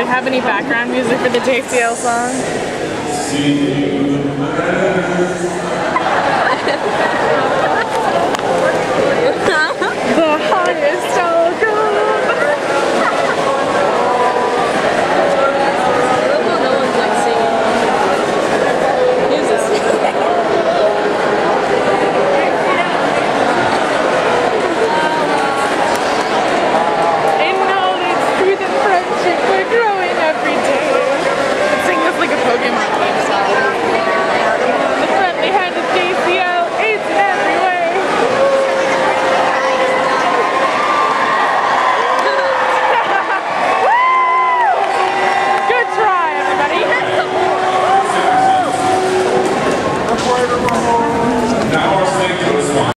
Did they have any background music for the JCL song?